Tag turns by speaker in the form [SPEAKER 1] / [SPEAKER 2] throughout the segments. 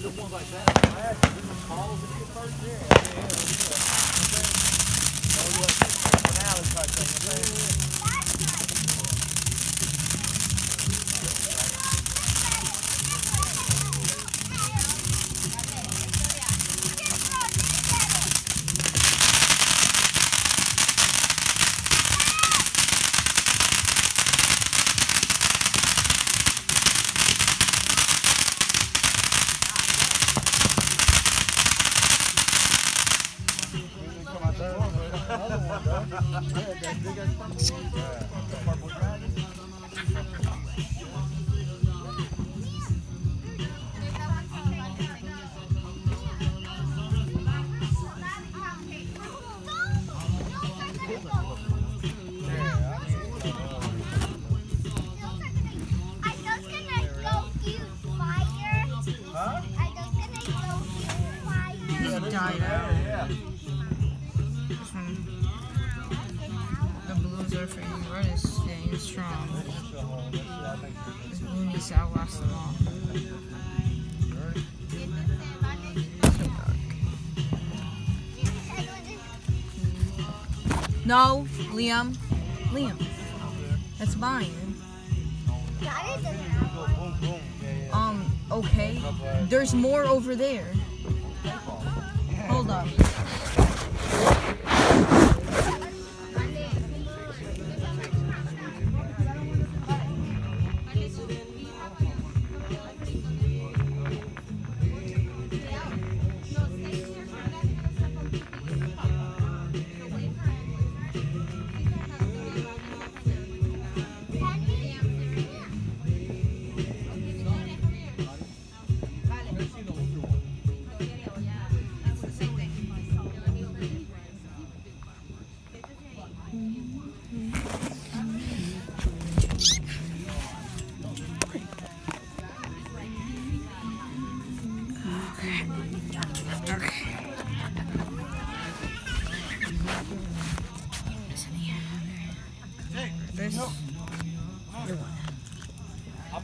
[SPEAKER 1] say the ones like that, yeah, yeah, yeah, yeah. Oh, look, finale type thing, you
[SPEAKER 2] No, Liam. Liam. That's mine. Um, okay. There's more over there. Hold up.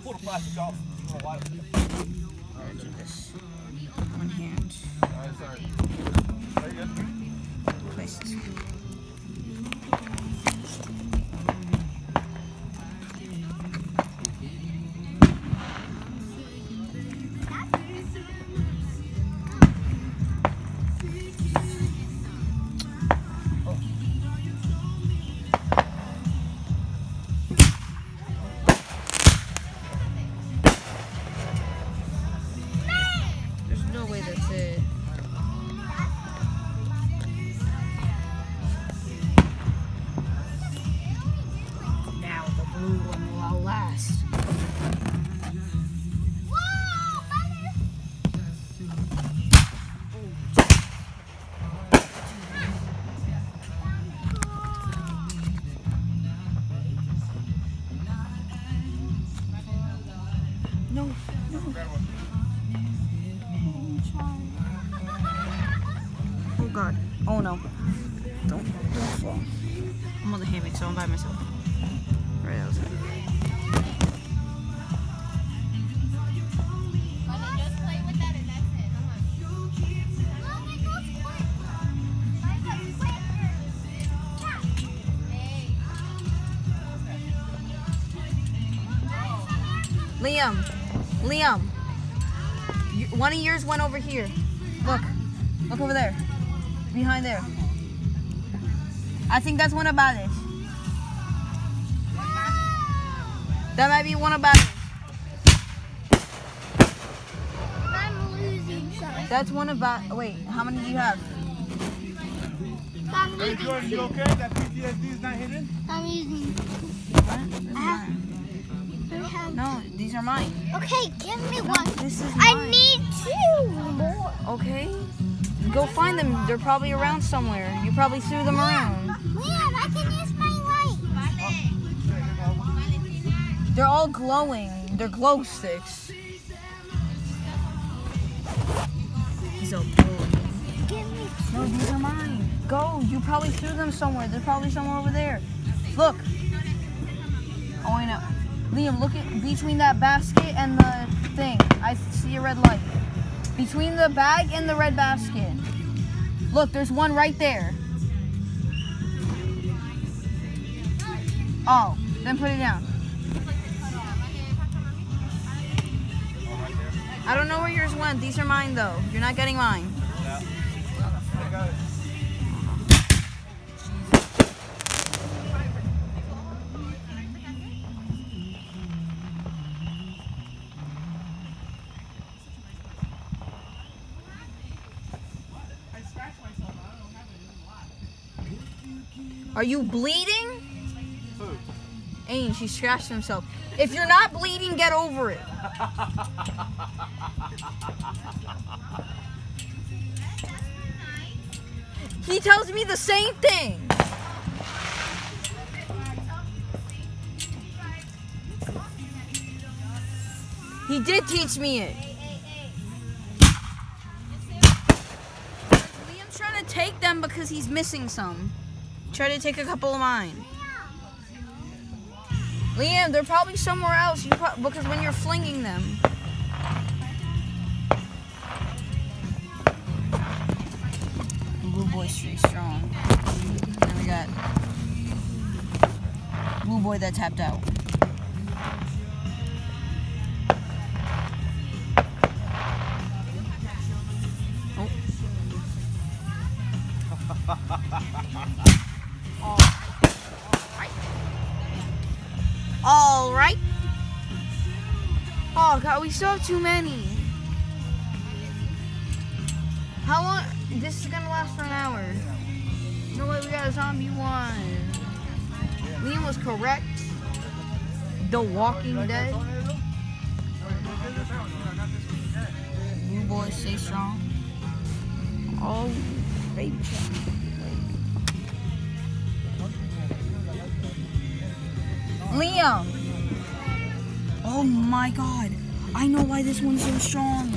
[SPEAKER 1] I pulled the plastic off. It?
[SPEAKER 2] I'll do this. One hand.
[SPEAKER 1] Alright, sorry. There you go.
[SPEAKER 2] Place this. One of yours went over here. Look, look over there, behind there. I think that's one of Bali's. That might be one of Bali's.
[SPEAKER 3] I'm losing some.
[SPEAKER 2] That's one of Bal. Wait, how many do you have?
[SPEAKER 3] I'm
[SPEAKER 1] Hey. Jordan, you okay? That PTSD is not hitting?
[SPEAKER 3] I'm using.
[SPEAKER 2] What? This is
[SPEAKER 3] I have-
[SPEAKER 2] mine.
[SPEAKER 3] I have-
[SPEAKER 2] No, these are mine.
[SPEAKER 3] Okay, give me
[SPEAKER 2] No,
[SPEAKER 3] one.
[SPEAKER 2] this is mine.
[SPEAKER 3] I need two more.
[SPEAKER 2] Okay. Go find them. They're probably around somewhere. You probably threw them around.
[SPEAKER 3] Liam, I can use my light.
[SPEAKER 2] They're all glowing. They're glow sticks. He's all glowing.
[SPEAKER 3] Give me
[SPEAKER 2] No, these are mine. Go. You probably threw them somewhere. They're probably somewhere over there. Look. Oh, I know. Liam, look at between that basket and the thing. I see a red light. Between the bag and the red basket. Look, there's one right there. Oh, then put it down. I don't know where yours went. These are mine though. You're not getting mine.
[SPEAKER 1] I
[SPEAKER 2] Are you bleeding?
[SPEAKER 1] Who?
[SPEAKER 2] Ain, she scratched himself. If you're not bleeding, get over it. He tells me the same thing. He did teach me it. Liam's trying to take them because he's missing some. Try to take a couple of mine. Liam, they're probably somewhere else. Pro- because when you're flinging them. Blue boy straight strong. Then we got blue boy that tapped out. Oh god, we still have too many. How long? This is gonna last for an hour. No way, we got a zombie one. Liam was correct. The Walking Dead. Blue boys stay strong. Oh, baby. Liam. Oh my god. I know why this one's so strong.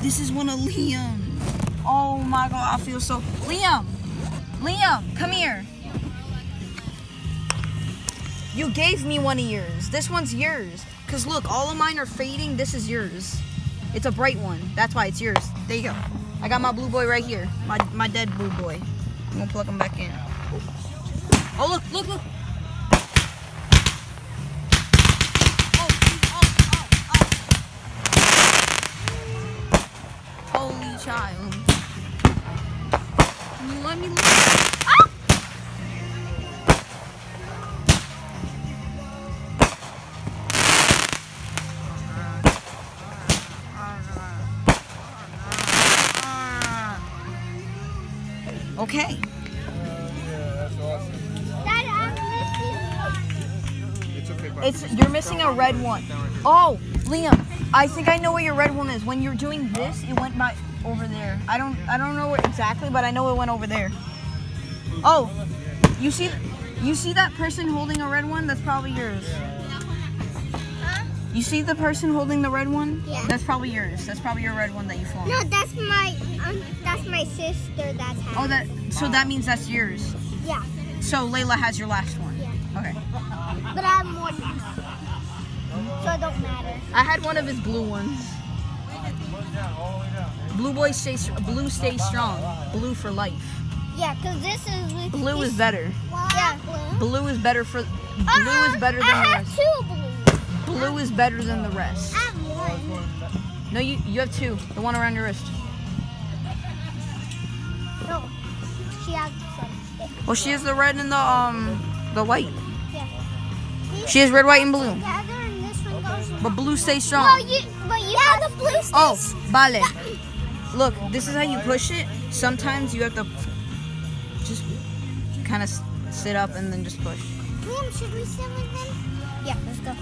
[SPEAKER 2] This is one of Liam. Oh my god, I feel so. Liam! Liam, come here. You gave me one of yours. This one's yours. Because look, all of mine are fading. This is yours. It's a bright one. That's why it's yours. There you go. I got my blue boy right here. My, my dead blue boy. I'm going to plug him back in. Oh, look, look, look. Child. You let me live? Ah! Okay.
[SPEAKER 1] It's
[SPEAKER 2] you're missing a red one. Oh, Liam, I think I know where your red one is. When you're doing this, it went by over there. I don't I don't know where exactly, but I know it went over there. Oh, you see you see that person holding a red one? That's probably yours. You see the person holding the red one?
[SPEAKER 3] Yeah.
[SPEAKER 2] That's probably yours. That's probably your red one that you flung.
[SPEAKER 3] No, that's my um, that's my sister. That's
[SPEAKER 2] Oh, that so that means that's yours.
[SPEAKER 3] yeah.
[SPEAKER 2] So Layla has your last one.
[SPEAKER 3] Yeah.
[SPEAKER 2] Okay.
[SPEAKER 3] But I have more now, so it don't matter.
[SPEAKER 2] I had one of his blue ones. Blue boy stay blue stay strong. Blue for life.
[SPEAKER 3] Yeah, cause this is with
[SPEAKER 2] Blue
[SPEAKER 3] this,
[SPEAKER 2] is better.
[SPEAKER 3] Yeah, blue.
[SPEAKER 2] Blue is better for blue
[SPEAKER 3] Uh-uh,
[SPEAKER 2] is better than
[SPEAKER 3] I
[SPEAKER 2] the
[SPEAKER 3] have
[SPEAKER 2] rest.
[SPEAKER 3] two blues.
[SPEAKER 2] Blue is better than the rest.
[SPEAKER 3] I have one.
[SPEAKER 2] No, you you have two. The one around your wrist.
[SPEAKER 3] No, she has some.
[SPEAKER 2] Well, she has the red and the um the white.
[SPEAKER 3] Yeah.
[SPEAKER 2] She has red, white, and blue.
[SPEAKER 3] Together and this one goes.
[SPEAKER 2] But blue stays
[SPEAKER 3] No,
[SPEAKER 2] strong.
[SPEAKER 3] you, but you yeah, the blue stays.
[SPEAKER 2] Oh, vale. Look, this is how you push it. Sometimes you have to just kind of sit up and then just push.
[SPEAKER 3] Liam, should we sit with him? Yeah, let's go.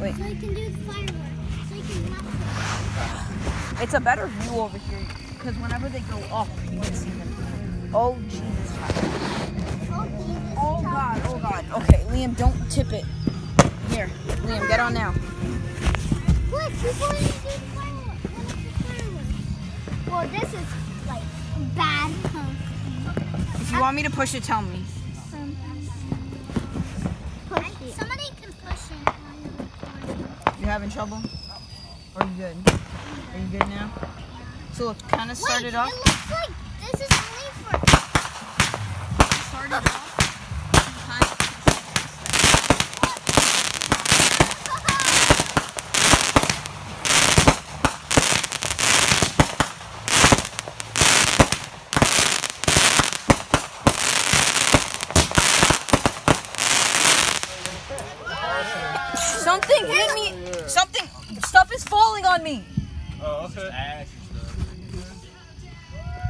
[SPEAKER 2] Wait,
[SPEAKER 3] So he can do the fireworks. So he can not.
[SPEAKER 2] it's a better view over here because whenever they go up, you can see them. Oh Jesus!
[SPEAKER 3] Oh, Jesus.
[SPEAKER 2] Oh God! Oh God! Okay, Liam, don't tip it. Here, Liam, get on now.
[SPEAKER 3] Look, people Well, this is like bad.
[SPEAKER 2] If you want me to push it, tell me.
[SPEAKER 3] Um, push it. Somebody can push it.
[SPEAKER 2] You having trouble? Or are you good? Are you good now? So it kind of
[SPEAKER 3] Wait,
[SPEAKER 2] off.
[SPEAKER 3] it looks like this is only for.
[SPEAKER 2] Started off. Kind Something hit me. Something. Stuff is falling on me.
[SPEAKER 1] Oh, okay.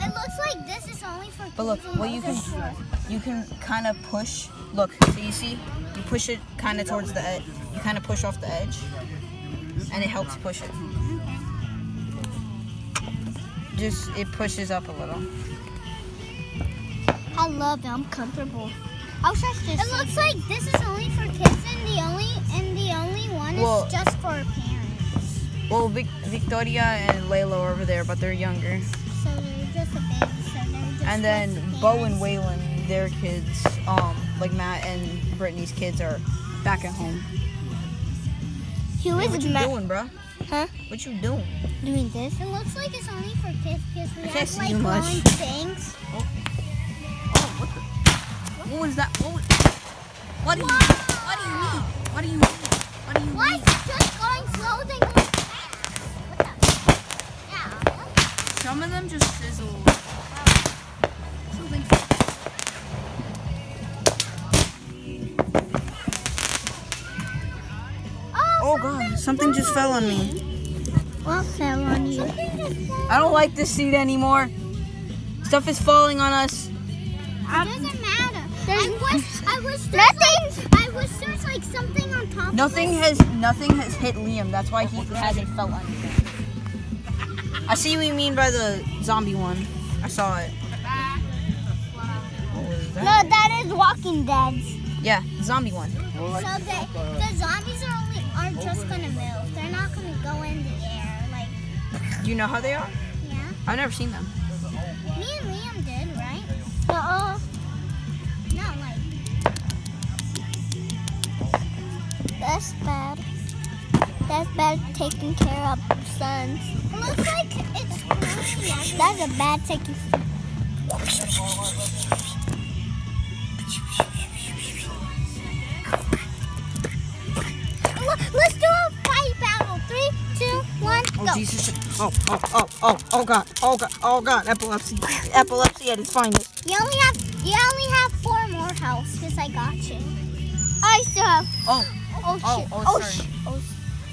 [SPEAKER 3] It looks like this is only for.
[SPEAKER 2] But look,
[SPEAKER 3] kids and
[SPEAKER 2] what you can
[SPEAKER 3] adults.
[SPEAKER 2] you can kind of push. Look, so you see, you push it kind of towards the edge. You kind of push off the edge, and it helps push it. Just it pushes up a little.
[SPEAKER 3] I love it. I'm comfortable. I'll check this. It looks like this is only for kids, and the only and the only one
[SPEAKER 2] Well-
[SPEAKER 3] is just for parents.
[SPEAKER 2] Well, Vic- Victoria and Layla are over there, but they're younger.
[SPEAKER 3] So they're just a baby. So they're just.
[SPEAKER 2] And then Bo and
[SPEAKER 3] parents.
[SPEAKER 2] Waylon, their kids, um, like Matt and Brittany's kids, are back at home.
[SPEAKER 3] Who is
[SPEAKER 2] what you
[SPEAKER 3] Ma-
[SPEAKER 2] doing, bruh?
[SPEAKER 3] Huh?
[SPEAKER 2] What you doing?
[SPEAKER 3] doing this? It looks like it's only for kids because we
[SPEAKER 2] I can't
[SPEAKER 3] have
[SPEAKER 2] see
[SPEAKER 3] like
[SPEAKER 2] much.
[SPEAKER 3] glowing things.
[SPEAKER 2] Oh, what the? What was that? What, was, what do you? What do you mean? What do you mean? What do you
[SPEAKER 3] Why is it just going slow then going fast? What the? Yeah.
[SPEAKER 2] Some of them just sizzle. Something. Oh god, something just fell on me.
[SPEAKER 3] What fell on you?
[SPEAKER 2] I don't like this seat anymore. Stuff is falling on us.
[SPEAKER 3] It doesn't matter. I wish. I wish. Nothing. I wish there's like something on top.
[SPEAKER 2] Nothing
[SPEAKER 3] Of
[SPEAKER 2] has nothing has hit Liam. That's why he hasn't felt anything. I see what you mean by the zombie one. I saw it. What was
[SPEAKER 3] it.
[SPEAKER 2] that?
[SPEAKER 3] No, that is Walking Dead.
[SPEAKER 2] Yeah, zombie one.
[SPEAKER 3] So the the zombies aren't just gonna move. They're not gonna go in the air. Like
[SPEAKER 2] you know how they are?
[SPEAKER 3] yeah.
[SPEAKER 2] I've never seen them.
[SPEAKER 3] Me and Liam did, right? Uh oh. No, like. That's bad. That's bad taking care of sons. It looks like it's That's a bad taking.
[SPEAKER 2] Oh
[SPEAKER 3] go.
[SPEAKER 2] Jesus! Oh oh oh oh oh god! Oh god! Oh god! Epilepsy! Epilepsy at its finest.
[SPEAKER 3] You only have you only have four more health because I got you. I still have.
[SPEAKER 2] Oh
[SPEAKER 3] Oh
[SPEAKER 2] Oh,
[SPEAKER 3] shit!
[SPEAKER 2] oh,
[SPEAKER 3] Oh,
[SPEAKER 2] sorry.
[SPEAKER 3] shit! Oh,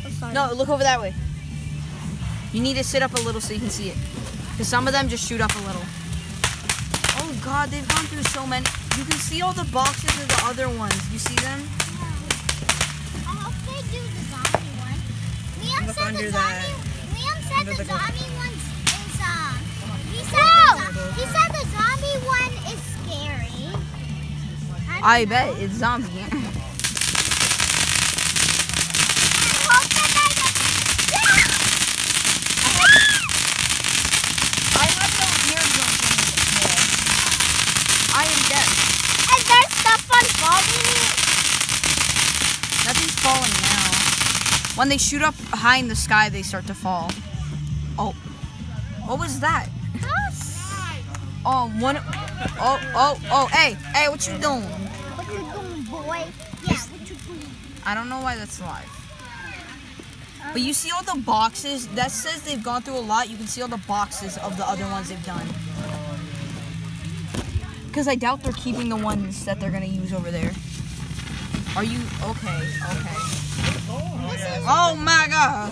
[SPEAKER 3] oh, sorry.
[SPEAKER 2] no! Look over that way. You need to sit up a little so you can see it. Cause some of them just shoot up a little. Oh god! They've gone through so many. You can see all the boxes of the other ones. You see them?
[SPEAKER 3] I hope they do the zombie one. Liam
[SPEAKER 2] Look
[SPEAKER 3] said
[SPEAKER 2] under
[SPEAKER 3] the
[SPEAKER 2] that.
[SPEAKER 3] zombie. Liam said the zombie one is um. He said the, he said the zombie one is scary. don't
[SPEAKER 2] I bet it's zombie.
[SPEAKER 3] I hope that they get-
[SPEAKER 2] I have no eardrums anymore. I am deaf.
[SPEAKER 3] Is there stuff unfolding?
[SPEAKER 2] Nothing's falling now. When they shoot up high in the sky, they start to fall. Oh, what was that? Oh, one. Oh, oh, oh, hey, hey, what you doing?
[SPEAKER 3] What you doing, boy? Yeah, what you doing?
[SPEAKER 2] I don't know why that's live. But you see all the boxes? That says they've gone through a lot. You can see all the boxes of the other ones they've done. Because I doubt they're keeping the ones that they're going to use over there. Are you. Okay, okay. Oh my god!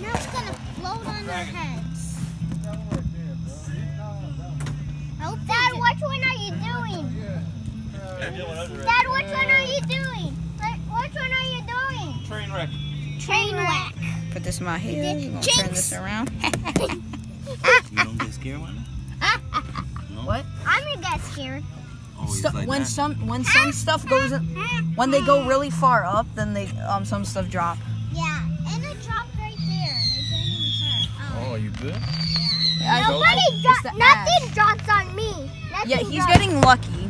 [SPEAKER 3] now it's gonna float on our heads. Dad, which one are you doing? Dad, which one are you doing? Which one are you doing?
[SPEAKER 1] Train wreck.
[SPEAKER 3] Train wreck.
[SPEAKER 2] Put this in my head. I'm gonna turn this around.
[SPEAKER 4] You don't get scared when
[SPEAKER 2] what?
[SPEAKER 3] I'm gonna get scared.
[SPEAKER 2] So,
[SPEAKER 4] like
[SPEAKER 2] when
[SPEAKER 4] that.
[SPEAKER 2] some when some stuff goes in, when they go really far up, then they um some stuff drop.
[SPEAKER 3] Hurt.
[SPEAKER 1] Oh, you good?
[SPEAKER 2] I-
[SPEAKER 3] Nobody
[SPEAKER 2] it's
[SPEAKER 3] dro- nothing
[SPEAKER 2] ash.
[SPEAKER 3] drops on me. Nothing
[SPEAKER 2] Yeah, he's
[SPEAKER 3] drops.
[SPEAKER 2] getting lucky.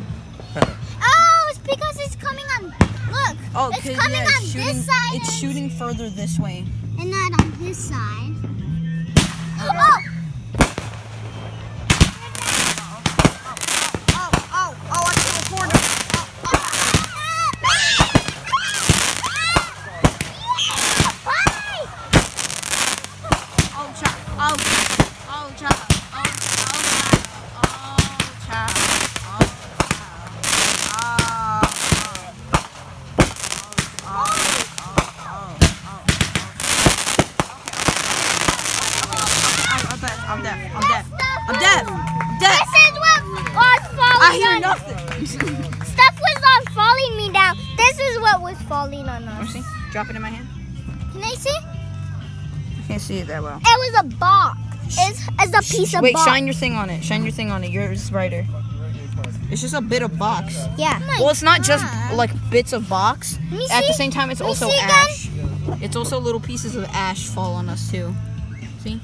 [SPEAKER 3] Oh, it's because it's coming on. Look,
[SPEAKER 2] Oh,
[SPEAKER 3] it's
[SPEAKER 2] 'cause,
[SPEAKER 3] coming
[SPEAKER 2] yeah,
[SPEAKER 3] on
[SPEAKER 2] shooting.
[SPEAKER 3] this side.
[SPEAKER 2] It's shooting further this way.
[SPEAKER 3] And not on his side. Oh!
[SPEAKER 2] oh Oh, child. Oh, child. Oh, child. I'm deaf. I'm deaf.
[SPEAKER 3] I'm deaf.
[SPEAKER 2] I'm deaf. This
[SPEAKER 3] is what was falling I hear on
[SPEAKER 2] nothing. Stuff was not falling me down.
[SPEAKER 3] This is what was falling on us.
[SPEAKER 2] See? Drop it in my hand.
[SPEAKER 3] Can I see?
[SPEAKER 2] I can't see it that well.
[SPEAKER 3] It was a box. It's, it's a piece of
[SPEAKER 2] Wait,
[SPEAKER 3] box.
[SPEAKER 2] shine your thing on it. Shine your thing on it. Yours is brighter. It's just a bit of box.
[SPEAKER 3] Yeah.
[SPEAKER 2] Oh well, it's not just like bits of box.
[SPEAKER 3] Let me
[SPEAKER 2] At the same time, it's
[SPEAKER 3] Let me
[SPEAKER 2] also
[SPEAKER 3] see again.
[SPEAKER 2] ash. It's also little pieces of ash fall on us too. See?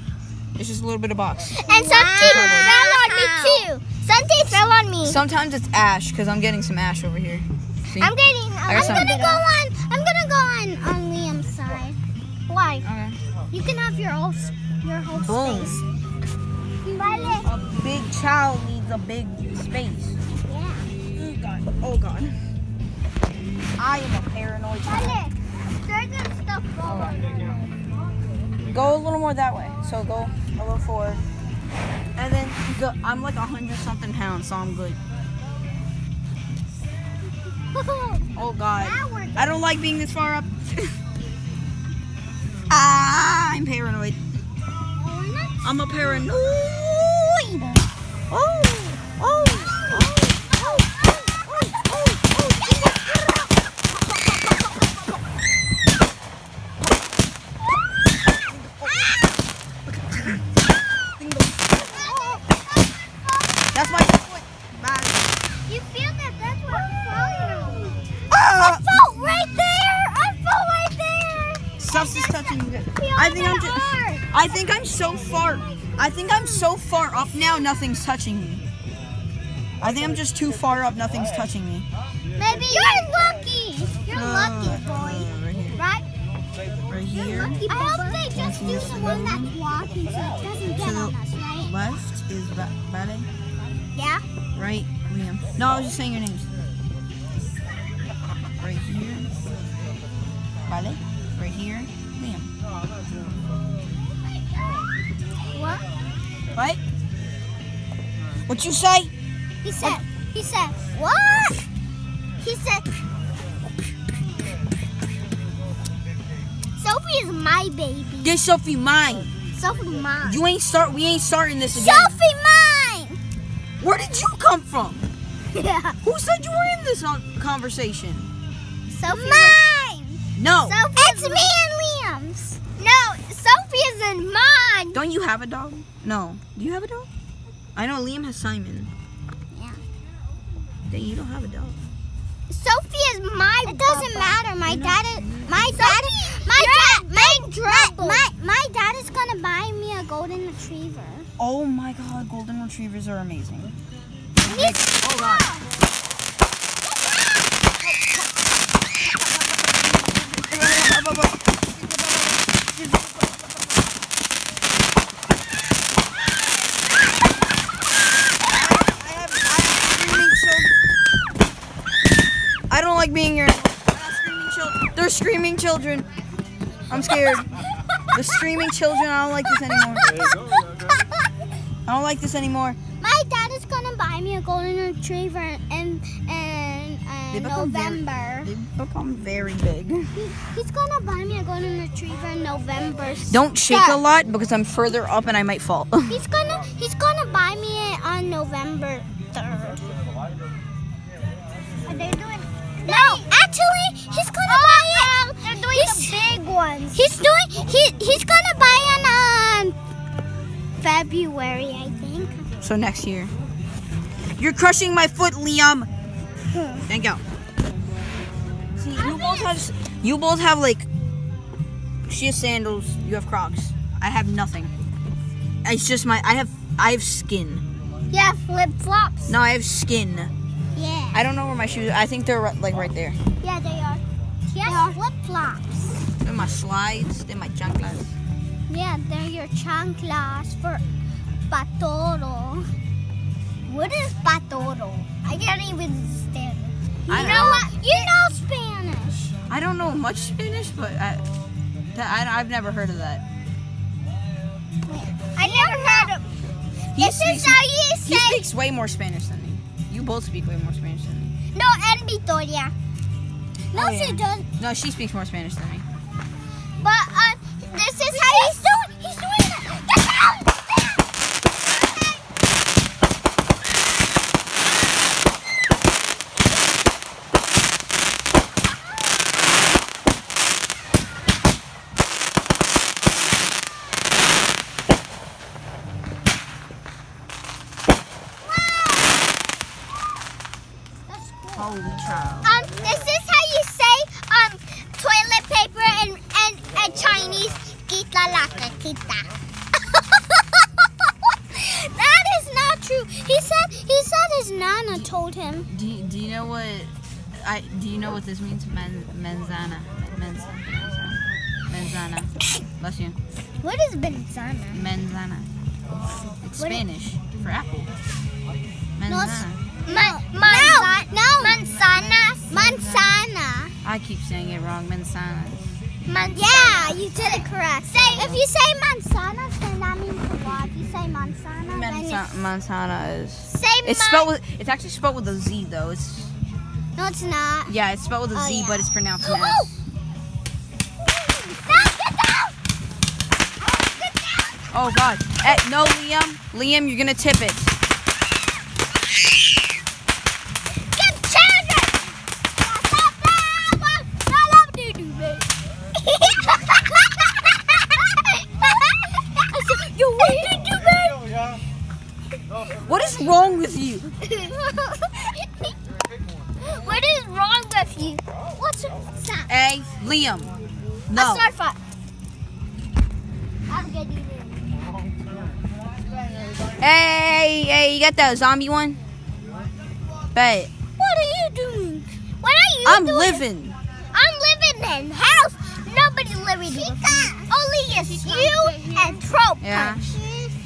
[SPEAKER 2] It's just a little bit of box.
[SPEAKER 3] And something fell on me too. Something fell on me.
[SPEAKER 2] Sometimes it's ash because I'm getting some ash over here. See?
[SPEAKER 3] I'm getting.
[SPEAKER 2] got
[SPEAKER 3] I'm gonna go on. I'm gonna go on on Liam's side. Why?
[SPEAKER 2] Okay.
[SPEAKER 3] You can have your whole your whole
[SPEAKER 2] Boom.
[SPEAKER 3] space.
[SPEAKER 2] A big child needs a big space.
[SPEAKER 3] Yeah.
[SPEAKER 2] Oh god. Oh god. I am a paranoid child.
[SPEAKER 3] Vale. There's some stuff falling.
[SPEAKER 2] Go a little more that way. So go a little forward. And then go, I'm like a hundred something pounds, so I'm good. Oh god. I don't like being this far up. ah, I'm paranoid. I'm a paranoid. Oh, oh, That's my foot.
[SPEAKER 3] You feel that? That's what I'm falling on.
[SPEAKER 2] Ah!
[SPEAKER 3] I fell right there. I fell right there.
[SPEAKER 2] Stuff's is touching me. I think I'm just. I think I'm so far. I think I'm so far up now. Nothing's touching me. I think I'm just too far up. Nothing's touching me.
[SPEAKER 3] Maybe you're lucky. You're
[SPEAKER 2] Uh,
[SPEAKER 3] lucky, boy.
[SPEAKER 2] uh, right here.
[SPEAKER 3] Right?
[SPEAKER 2] Right here.
[SPEAKER 3] I hope they just do the one that's walking so it doesn't get
[SPEAKER 2] To
[SPEAKER 3] on us, right?
[SPEAKER 2] Left is ba- Ballet.
[SPEAKER 3] Yeah?
[SPEAKER 2] Right, Liam. No, I was just saying your names. Right here. Ballet.
[SPEAKER 3] What
[SPEAKER 2] you say?
[SPEAKER 3] He said, he said, what? He said, Sophie is my baby.
[SPEAKER 2] Get Sophie mine.
[SPEAKER 3] Sophie mine.
[SPEAKER 2] You ain't start. We ain't starting this again.
[SPEAKER 3] Sophie mine!
[SPEAKER 2] Where did you come from?
[SPEAKER 3] Yeah.
[SPEAKER 2] Who said you were in this conversation?
[SPEAKER 3] Sophie mine!
[SPEAKER 2] No.
[SPEAKER 3] Sophie it's me and Liam's. No, Sophie isn't mine.
[SPEAKER 2] Don't you have a dog? No. Do you have a dog? I know Liam has Simon.
[SPEAKER 3] Yeah.
[SPEAKER 2] Dang, you don't have a dog.
[SPEAKER 3] Sophie is my. It doesn't matter. My dad is. My dad. My dad. My, my, my, my dad is gonna buy me a golden retriever.
[SPEAKER 2] Oh my god, golden retrievers are amazing.
[SPEAKER 3] He's,
[SPEAKER 2] Oh god. I don't like being here. They're screaming children. I'm scared. The screaming children. I don't like this anymore. I don't like this anymore.
[SPEAKER 3] My dad is gonna buy me a golden retriever in in, in
[SPEAKER 2] become very-
[SPEAKER 3] November.
[SPEAKER 2] They become very big.
[SPEAKER 3] He, he's gonna buy me a golden retriever in November.
[SPEAKER 2] Don't shake a lot because I'm further up and I might fall.
[SPEAKER 3] He's gonna he's gonna buy me it on November he he's gonna buy it on um, February, I think.
[SPEAKER 2] so next year. You're crushing my foot, Liam. Hmm. Thank you. See, you both have you both have like she has sandals, you have Crocs. I have nothing. It's just my I have I have skin.
[SPEAKER 3] Yeah, flip flops.
[SPEAKER 2] No, I have skin.
[SPEAKER 3] Yeah.
[SPEAKER 2] I don't know where my shoes. I think they're like right there.
[SPEAKER 3] Yeah, they are. He has flip flops.
[SPEAKER 2] They're my slides. They're my chanclas.
[SPEAKER 3] Yeah, they're your chanclas for patoro. What is patoro? I can't even understand. it. You
[SPEAKER 2] I
[SPEAKER 3] know, what? You know Spanish.
[SPEAKER 2] I don't know much Spanish, but I, that, I I've never heard of that.
[SPEAKER 3] I never heard of.
[SPEAKER 2] He
[SPEAKER 3] this
[SPEAKER 2] speaks,
[SPEAKER 3] is how you
[SPEAKER 2] he speaks way more Spanish than me. You both speak way more Spanish than me.
[SPEAKER 3] No, and Victoria. No,
[SPEAKER 2] Oh,
[SPEAKER 3] she does.
[SPEAKER 2] No, she speaks more Spanish than me.
[SPEAKER 3] But uh, this is how he's is benzana?
[SPEAKER 2] Menzana. It's
[SPEAKER 3] What i-
[SPEAKER 2] Spanish for apple. Manzana.
[SPEAKER 3] No, it's-
[SPEAKER 2] Menzana.
[SPEAKER 3] Man, manza- no, manzanas. Manzana.
[SPEAKER 2] I keep saying it wrong. Manzana.
[SPEAKER 3] Man- yeah, you did it correct. Say if you say manzana, then that means a lot. If you say manzana, then it's
[SPEAKER 2] Manzana is.
[SPEAKER 3] say
[SPEAKER 2] It's
[SPEAKER 3] man-
[SPEAKER 2] spelled with. It's actually spelled with a Z though. It's
[SPEAKER 3] No, it's not.
[SPEAKER 2] yeah. It's spelled with a
[SPEAKER 3] Oh,
[SPEAKER 2] Z,
[SPEAKER 3] yeah.
[SPEAKER 2] but it's pronounced
[SPEAKER 3] Ooh,
[SPEAKER 2] an S.
[SPEAKER 3] ooh. No, get down! Get down!
[SPEAKER 2] Oh God. Eh, no, Liam. Liam, you're gonna tip it.
[SPEAKER 3] Get children! Stop that one! I love you, do baby. I said, you want to do baby?
[SPEAKER 1] Yeah.
[SPEAKER 2] What is wrong with you?
[SPEAKER 3] what is wrong with you? What's stop?
[SPEAKER 2] Hey, Liam.
[SPEAKER 3] A
[SPEAKER 2] No. Hey, hey, you got that zombie one? Bet.
[SPEAKER 3] What are you doing? What are you
[SPEAKER 2] I'm
[SPEAKER 3] doing?
[SPEAKER 2] living.
[SPEAKER 3] I'm living in house. Nobody's living here. Only is you and Trope
[SPEAKER 2] Yeah.
[SPEAKER 3] Punch.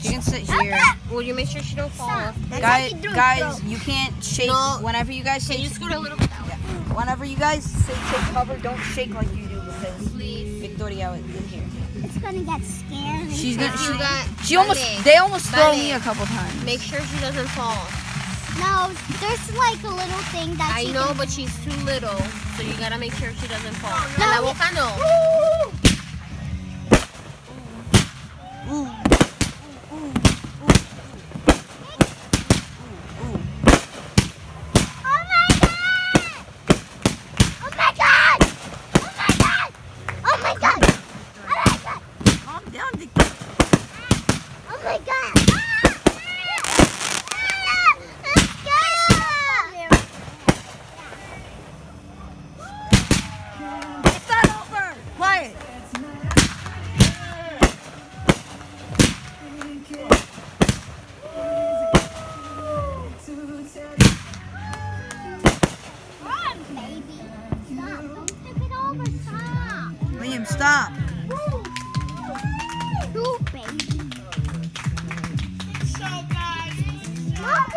[SPEAKER 2] You can sit here.
[SPEAKER 1] Will you make sure she don't fall off?
[SPEAKER 3] That's
[SPEAKER 2] Guys,
[SPEAKER 3] how you do it,
[SPEAKER 2] guys, you can't shake.
[SPEAKER 1] No.
[SPEAKER 2] Whenever you guys
[SPEAKER 1] Can
[SPEAKER 2] say,
[SPEAKER 1] you scoot a little bit out?
[SPEAKER 2] whenever you guys say take cover, don't shake like you do because
[SPEAKER 1] Please.
[SPEAKER 2] Victoria is in here.
[SPEAKER 3] It's gonna get scary.
[SPEAKER 2] She's gonna. She,
[SPEAKER 1] got
[SPEAKER 2] she almost.
[SPEAKER 1] Vale.
[SPEAKER 2] They almost throw me a couple times.
[SPEAKER 1] Make sure she doesn't fall.
[SPEAKER 3] No, there's like a little thing that
[SPEAKER 1] I
[SPEAKER 3] she
[SPEAKER 1] know,
[SPEAKER 3] can-
[SPEAKER 1] but she's too little, so you gotta make sure she doesn't fall.
[SPEAKER 3] No,
[SPEAKER 1] la
[SPEAKER 3] we-
[SPEAKER 1] boca no.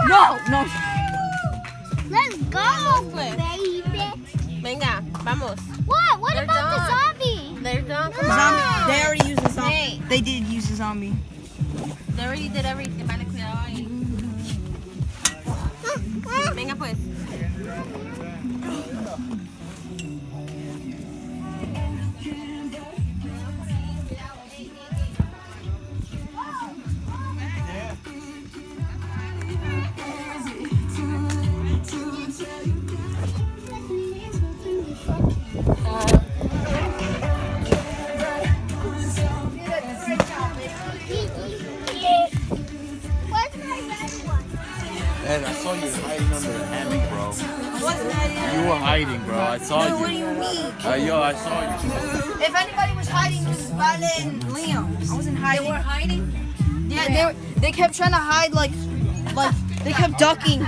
[SPEAKER 2] No, no.
[SPEAKER 3] Let's go, baby!
[SPEAKER 1] Venga, vamos.
[SPEAKER 3] What? What
[SPEAKER 1] They're
[SPEAKER 3] about the zombie?
[SPEAKER 1] They're done.
[SPEAKER 2] The
[SPEAKER 1] Come
[SPEAKER 2] zombie.
[SPEAKER 1] on.
[SPEAKER 2] They already used the zombie.
[SPEAKER 1] Hey.
[SPEAKER 2] They did use the zombie.
[SPEAKER 1] They already did everything. Vale, cuidado ahí.
[SPEAKER 3] Mm, mm. Venga, pues.
[SPEAKER 4] Ed, I saw you hiding under the hammock, bro.
[SPEAKER 2] Wasn't
[SPEAKER 4] You were hiding, bro. I saw
[SPEAKER 2] No, what do
[SPEAKER 4] you.
[SPEAKER 2] you mean?
[SPEAKER 4] Uh, yo, I saw you.
[SPEAKER 2] If anybody was hiding, it was Vale and Liam. I wasn't hiding. They were hiding? Yeah, they were, they kept trying to hide like like they kept ducking.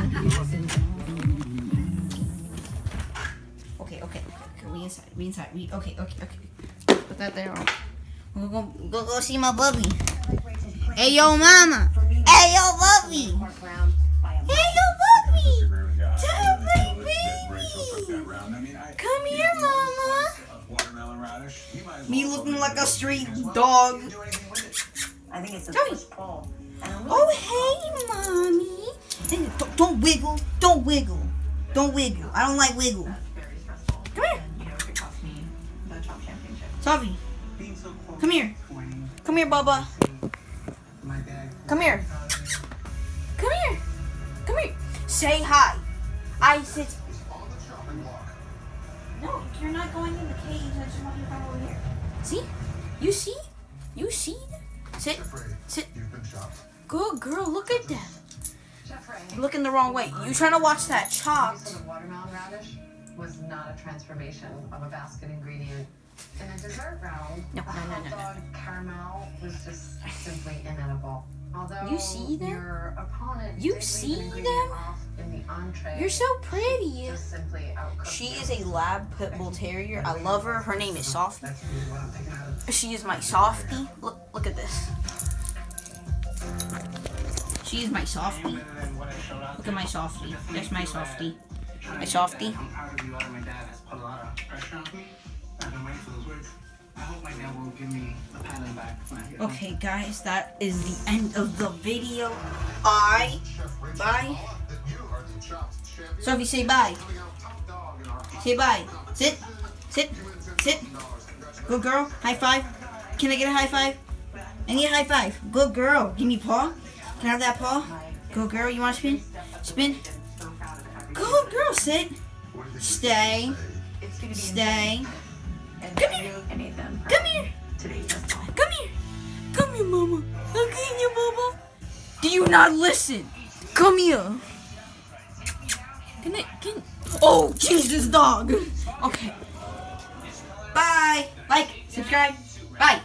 [SPEAKER 2] Okay, okay, okay, we inside, we inside, we okay, okay, okay. Put that there. We'll go go go see my bubby. Hey yo mama. Hey yo bubby. Hey yo bubby. Tell my baby. Come here, mama. Me looking like a street dog.
[SPEAKER 5] I think it's a push pull.
[SPEAKER 2] Oh, hey, mommy. Don't, don't wiggle. Don't wiggle. Don't wiggle. I don't like wiggle. Come here. Sophie. Come here. Come here, Bubba. Come here. Say hi. I said. No, you're not going in the cage. I just want you to come over here. See? You see? You see? Sit. Sit. Good girl. Look at them. Looking the wrong way. You trying to watch that chopped?
[SPEAKER 6] The watermelon radish was not a transformation of a basket ingredient. In a dessert round,
[SPEAKER 2] No, no, no, no, no.
[SPEAKER 6] caramel was just simply inedible. Although
[SPEAKER 2] You see them?
[SPEAKER 6] Your opponent
[SPEAKER 2] You see them?
[SPEAKER 6] in the entree,
[SPEAKER 2] You're so pretty.
[SPEAKER 6] just simply
[SPEAKER 2] She
[SPEAKER 6] you.
[SPEAKER 2] is a lab pit bull terrier. I love her. Her name is Softy. She is my softy. Look, look at this. She is my softy. Look at my softy. That's my softy. My softy.
[SPEAKER 7] You. Back.
[SPEAKER 2] Okay, guys, that is the end of the video. I Bye. Bye. Sophie, say bye. Say bye. Sit. Sit. Sit. Good girl. High five. Can I get a high five? I need a high five. Good girl. Give me paw. Can I have that paw? Good girl. You want to spin? Spin. Good girl. Sit. Stay. Stay. Come here. I made them. Come here. Come here. Come here, mama. Come here, mama. Do you not listen? Come here. Can I? Can? Oh, Jesus, dog. Okay. Bye. Like, subscribe. Bye.